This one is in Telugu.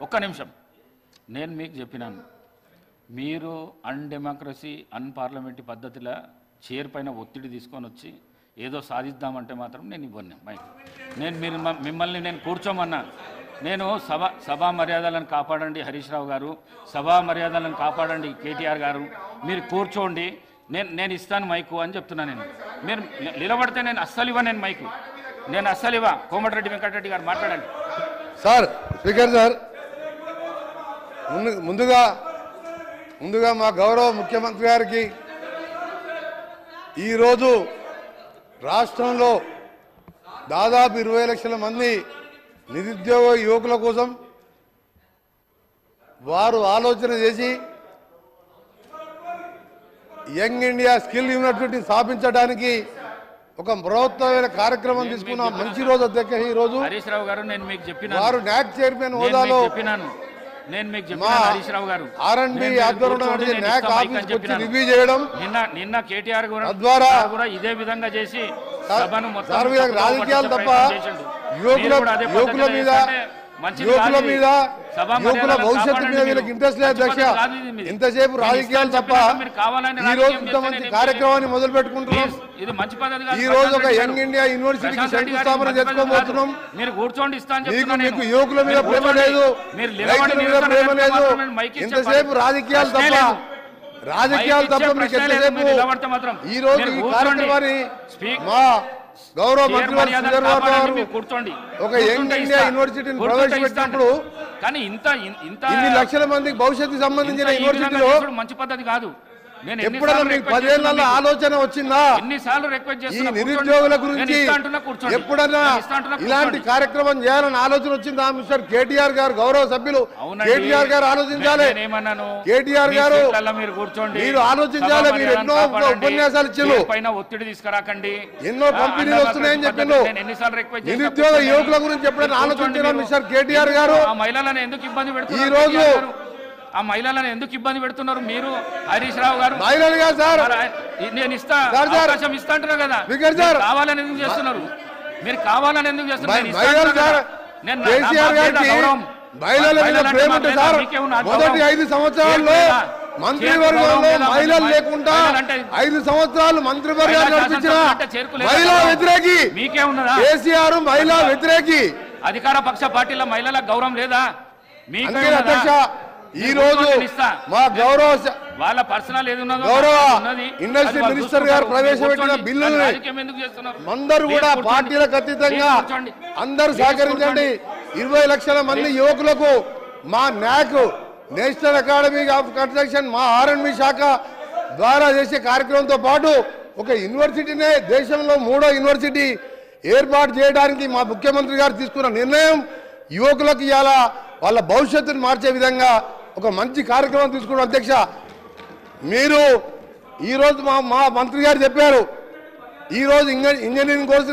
ఒక్క నిమిషం. నేను మీకు చెప్పినాను. మీరు అన్ డెమోక్రసీ అన్ పార్లమెంటరీ పద్ధతిలో చైర్ పైన ఒత్తిడి తీసుకొని వచ్చి ఏదో సాధిద్దామంటే మాత్రం నేను ఇవ్వను. మైక్ నేను మీరు మ- మిమ్మల్ని నేను కూర్చోమన్నా. నేను సభ సభా మర్యాదలను కాపాడండి హరీష్ రావు గారు. సభా మర్యాదలను కాపాడండి కేటీఆర్ గారు. మీరు కూర్చోండి. నేను నేను ఇస్తాను మైకు అని చెప్తున్నా నేను. మీరు నిలబడితే నేను అస్సలు ఇవ్వ నేను మైకు. నేను అస్సలు ఇవ్వ. కోమటిరెడ్డి వెంకటరెడ్డి గారు మాట్లాడండి. Sir speaker sir. ముందు ముందుగా ముందుగా మా గౌరవ ముఖ్యమంత్రి గారికి ఈరోజు రాష్ట్రంలో దాదాపు ఇరవై లక్షల మంది నిరుద్యోగ యువకుల కోసం వారు ఆలోచన చేసి యంగ్ ఇండియా స్కిల్ యూనివర్సిటీ స్థాపించడానికి ఒక బృహత్తమైన కార్యక్రమం తీసుకున్న. మంచి రోజు అధ్యక్ష ఈ రోజు. గారు నేను మీకు వారు నాక్ చైర్మన్ హోదాలో చెప్పినాను. నేను మీకు మా చెప్పినాను హరీష్ రావు గారు ఆధ్వర్యంలో వచ్చి చెప్పినాను. రివ్యూ చేయడం నిన్న నిన్న కేటీఆర్ కూడా తద్వారా కూడా ఇదే విధంగా చేసి సభను మొత్తం రాజకీయాలు తప్ప. యువకుల మీద యువకుల. మీద యువకుల భవిష్యత్తు మీద వీళ్ళకి. ఇంట్రెస్ట్ లేదు మీది. ఇంతసేపు రాజకీయాలు తప్ప ఈ రోజు రాజకీయం ఇంత చేస్తే మంచి నేను కార్యక్రమాన్ని మొదలు పెట్టుకుంటున్నాం ఈ రోజు ఒక యంగ్. ఇండియా యూనివర్సిటీకి శంకుస్థాపన చేసుకోబోతున్నాం. మీరు కూర్చోండి మీకు. యువకుల మీద ప్రేమ. లేదు రైతుల మీద ప్రేమ లేదు ఇంతసేపు రాజకీయాలు తప్ప. రాజకీయాలు తప్ప మీకు. ఎంతసేపు. ఈ రోజు ఈ. కార్యక్రమాన్ని మా గౌరవ మంత్రి కూర్చోండి ఒక యంగ్ ఇండియా. యూనివర్సిటీని ప్రవేశపెట్టినప్పుడు. కానీ ఇంత ఇంత లక్షల మందికి భవిష్యత్తుకు సంబంధించిన యూనివర్సిటీలో మంచి పద్ధతి కాదు ఎప్పుడైనా మీకు పదేళ్ళలో? ఆలోచన వచ్చిందా ఎన్నిసార్లు రిక్వెస్ట్ ఈ నిరుద్యోగుల. గురించి. ఎప్పుడన్నా ఇలాంటి. కార్యక్రమం చేయాలని ఆలోచన వచ్చిందా మిస్టర్ కేటీఆర్ గారు గౌరవ సభ్యులు. కేటీఆర్ గారు ఆలోచించాలి? కేటీఆర్ గారు మీరు కూర్చోండి మీరు ఆలోచించాలి. మీరు ఎన్నో. ఉపన్యాసాలు ఇచ్చిండ్రు. చైర్ పైన ఒత్తిడి తీసుకురాకండి ఎన్నో కంపెనీలు వస్తున్నాయని చేసినా నిరుద్యోగ. యువకుల గురించి ఎప్పుడైనా ఆలోచించారా మిస్టర్. కేటీఆర్ గారు? ఆ మహిళలను ఎందుకు ఇబ్బంది పెడుతున్నారు ఈ రోజు-? ఆ మహిళలను ఎందుకు ఇబ్బంది పెడుతున్నారు మీరు? హరీష్ రావు గారు? నేను ఇస్తా. అవకాశం ఇస్తా అంటున్నా కదా. కావాలని ఎందుకు చేస్తున్నారు? మీరు కావాలని ఎందుకు చేస్తున్నారు? నేను మహిళలు మీద ప్రేమ మా ఉంటే సార్ మొదటి. ఐదు సంవత్సరాల్లో మంత్రివర్గంలో మహిళలు లేకుండా ఐదు సంవత్సరాలు మంత్రివర్గాలు నడిపించిన మహిళా? వ్యతిరేకి కేసీఆర్ మహిళా వ్యతిరేకి అధికార పక్ష పార్టీల మహిళలకు గౌరవం లేదా? అధ్యక్ష ఈ రోజు. మా గౌరవ వాళ్ళ పర్సనల్ గౌరవ. ఇండస్ట్రీ మినిస్టర్ గారు. ప్రవేశపెట్టిన చేస్తున్నారు అందరూ కూడా. పార్టీలకు అతీతంగా. అందరూ సహకరించండి ఇరవై లక్షల మంది యువకులకు మా NAC national academy of construction మా ఆర్ఎండ్బి శాఖ ద్వారా చేసే కార్యక్రమంతో పాటు ఒక యూనివర్సిటీనే దేశంలో మూడో యూనివర్సిటీ ఏర్పాటు చేయడానికి మా ముఖ్యమంత్రి గారు తీసుకున్న నిర్ణయం యువకులకు ఇవాళ వాళ్ళ భవిష్యత్తును మార్చే విధంగా ఒక మంచి కార్యక్రమం తీసుకున్న అధ్యక్ష. మీరు ఈరోజు మా మా మంత్రి గారు చెప్పారు. ఈరోజు ఇంజనీరింగ్ కోర్సు